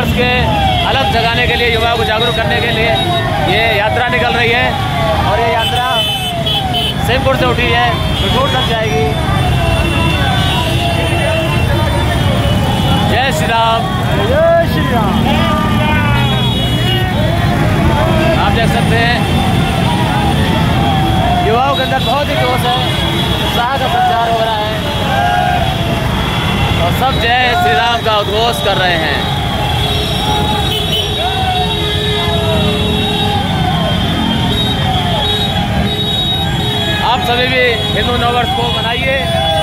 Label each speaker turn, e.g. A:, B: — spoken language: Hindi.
A: उद्घोष के अलग जगाने के लिए युवाओं को जागरूक करने के लिए ये यात्रा निकल रही है। और ये यात्रा सेमपुर से उठी है बिठूर तक जाएगी। जय श्री राम।
B: जय श्री राम।
A: आप देख सकते हैं युवाओं के अंदर बहुत ही जोश है उत्साह का संचार हो रहा है। और सब जय श्री राम का उद्घोष कर रहे हैं। सभी भी हिंदू नववर्ष को मनाइए।